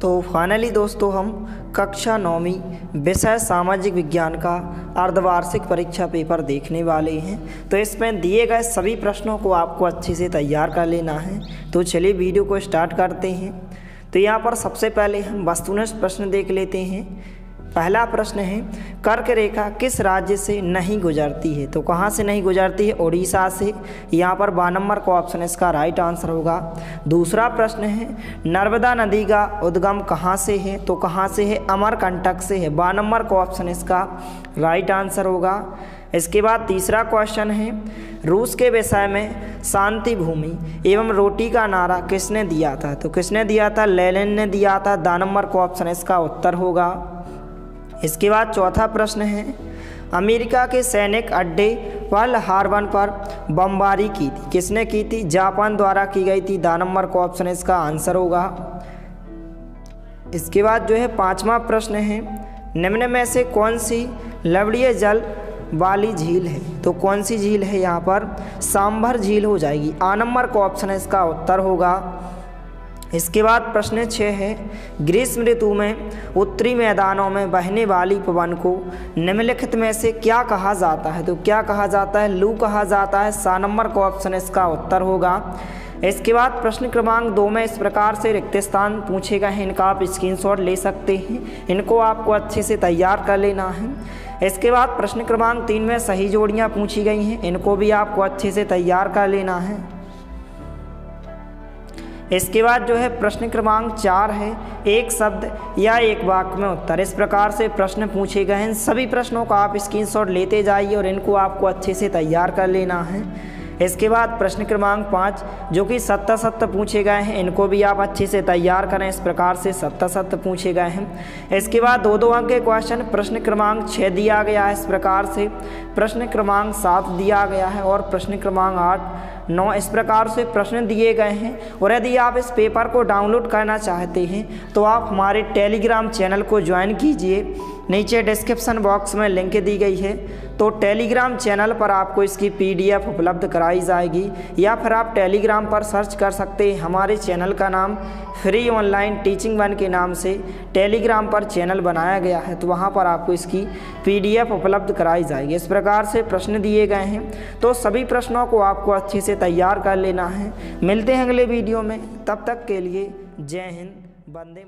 तो फाइनली दोस्तों हम कक्षा नौवीं विषय सामाजिक विज्ञान का अर्धवार्षिक परीक्षा पेपर देखने वाले हैं। तो इसमें दिए गए सभी प्रश्नों को आपको अच्छे से तैयार कर लेना है। तो चलिए वीडियो को स्टार्ट करते हैं। तो यहाँ पर सबसे पहले हम वस्तुनिष्ठ प्रश्न देख लेते हैं। पहला प्रश्न है, कर्क रेखा किस राज्य से नहीं गुजरती है? तो कहाँ से नहीं गुजरती है? उड़ीसा से। यहाँ पर बा नंबर का ऑप्शन इसका राइट आंसर होगा। दूसरा प्रश्न है, नर्मदा नदी का उद्गम कहाँ से है? तो कहाँ से है? अमरकंटक से है। बा नंबर का ऑप्शन इसका राइट आंसर होगा। इसके बाद तीसरा क्वेश्चन है, रूस के विषय में शांति भूमि एवं रोटी का नारा किसने दिया था? तो किसने दिया था? लेलिन ने दिया था। दा नंबर का ऑप्शन इसका उत्तर होगा। इसके बाद चौथा प्रश्न है। अमेरिका के सैनिक अड्डे पर्ल हार्बन पर बमबारी की थी। किसने की थी? जापान द्वारा की गई थी। दा नंबर का ऑप्शन इसका आंसर होगा। इसके बाद जो है, पांचवा प्रश्न है। निम्न में से कौन सी लवड़ीय जल वाली झील है? तो कौन सी झील है यहाँ पर? सांभर झील हो जाएगी। आ नंबर का ऑप्शन इसका उत्तर होगा। इसके बाद प्रश्न छः है, ग्रीष्म ऋतु में उत्तरी मैदानों में बहने वाली पवन को निम्नलिखित में से क्या कहा जाता है? तो क्या कहा जाता है? लू कहा जाता है। सा नंबर का ऑप्शन इसका उत्तर होगा। इसके बाद प्रश्न क्रमांक दो में इस प्रकार से रिक्त स्थान पूछे गए हैं। इनका आप स्क्रीनशॉट ले सकते हैं। इनको आपको अच्छे से तैयार कर लेना है। इसके बाद प्रश्न क्रमांक तीन में सही जोड़ियाँ पूछी गई हैं। इनको भी आपको अच्छे से तैयार कर लेना है। इसके बाद जो है प्रश्न क्रमांक चार है, एक शब्द या एक वाक्य में उत्तर। इस प्रकार से प्रश्न पूछे गए हैं। सभी प्रश्नों का आप स्क्रीनशॉट लेते जाइए और इनको आपको अच्छे से तैयार कर लेना है। इसके बाद प्रश्न क्रमांक पाँच, जो कि सत्तर सत्य पूछे गए हैं, इनको भी आप अच्छे से तैयार करें। इस प्रकार से सत्तर सत्य पूछे गए हैं। इसके बाद दो दो अंक के क्वेश्चन प्रश्न क्रमांक छः दिया गया है। इस प्रकार से प्रश्न क्रमांक सात दिया गया है और प्रश्न क्रमांक आठ नौ इस प्रकार से प्रश्न दिए गए हैं और यदि आप इस पेपर को डाउनलोड करना चाहते हैं तो आप हमारे टेलीग्राम चैनल को ज्वाइन कीजिए। नीचे डिस्क्रिप्शन बॉक्स में लिंक दी गई है। तो टेलीग्राम चैनल पर आपको इसकी पीडीएफ उपलब्ध कराई जाएगी, या फिर आप टेलीग्राम पर सर्च कर सकते हैं हमारे चैनल का नाम फ्री ऑनलाइन टीचिंग वन के नाम से। टेलीग्राम पर चैनल बनाया गया है तो वहाँ पर आपको इसकी पीडीएफ उपलब्ध कराई जाएगी। इस प्रकार से प्रश्न दिए गए हैं। तो सभी प्रश्नों को आपको अच्छे से तैयार कर लेना है। मिलते हैं अगले वीडियो में। तब तक के लिए जय हिंद, वंदे